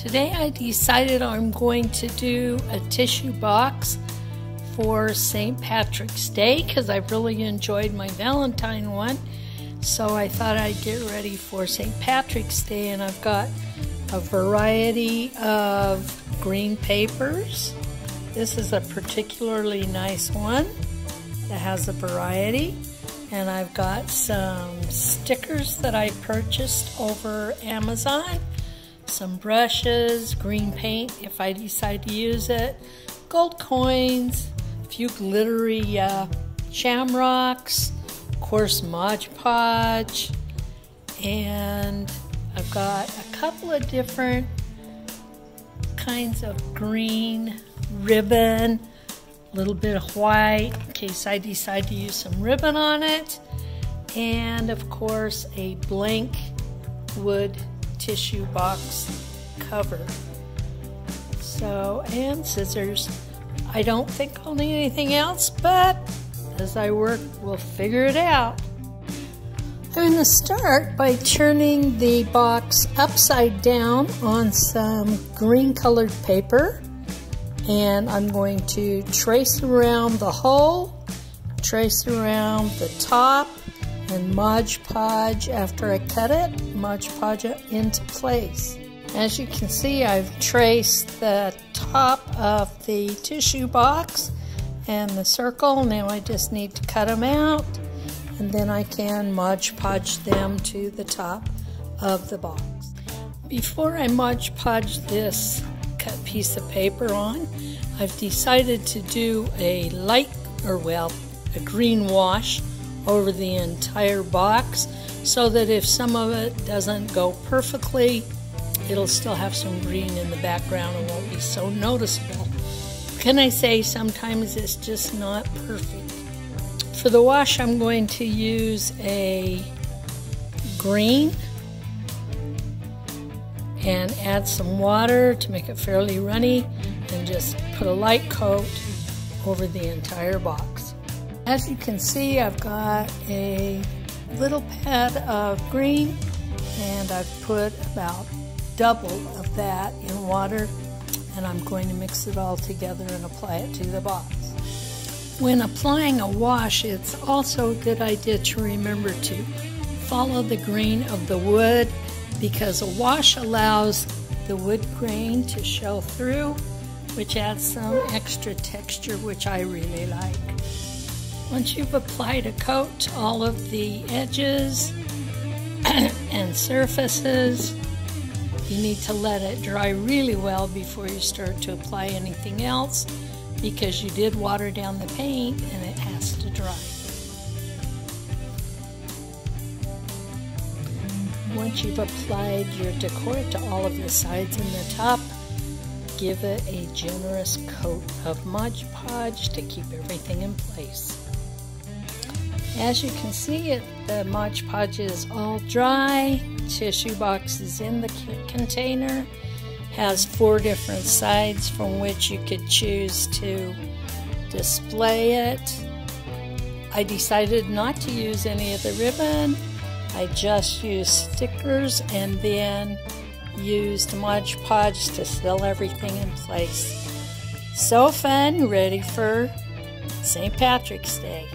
Today I decided I'm going to do a tissue box for St. Patrick's Day because I've really enjoyed my Valentine one. So I thought I'd get ready for St. Patrick's Day and I've got a variety of green papers. This is a particularly nice one that has a variety. And I've got some stickers that I purchased over Amazon some brushes, green paint if I decide to use it, gold coins, a few glittery uh, shamrocks, of course Mod Podge, and I've got a couple of different kinds of green ribbon, a little bit of white in case I decide to use some ribbon on it, and of course a blank wood tissue box cover. So, and scissors. I don't think I'll need anything else, but as I work, we'll figure it out. I'm going to start by turning the box upside down on some green colored paper and I'm going to trace around the hole, trace around the top, and Mod Podge after I cut it, Mod Podge it into place. As you can see, I've traced the top of the tissue box and the circle. Now I just need to cut them out and then I can Mod Podge them to the top of the box. Before I Mod Podge this cut piece of paper on, I've decided to do a light, or well, a green wash over the entire box so that if some of it doesn't go perfectly, it'll still have some green in the background and won't be so noticeable. Can I say sometimes it's just not perfect? For the wash, I'm going to use a green and add some water to make it fairly runny and just put a light coat over the entire box. As you can see, I've got a little pad of green and I've put about double of that in water and I'm going to mix it all together and apply it to the box. When applying a wash, it's also a good idea to remember to follow the grain of the wood because a wash allows the wood grain to show through, which adds some extra texture, which I really like. Once you've applied a coat to all of the edges and surfaces, you need to let it dry really well before you start to apply anything else because you did water down the paint and it has to dry. Once you've applied your decor to all of the sides and the top, give it a generous coat of Mod Podge to keep everything in place. As you can see, it, the Mod Podge is all dry. Tissue box is in the container. Has four different sides from which you could choose to display it. I decided not to use any of the ribbon. I just used stickers and then used Mod Podge to seal everything in place. So fun, ready for St. Patrick's Day.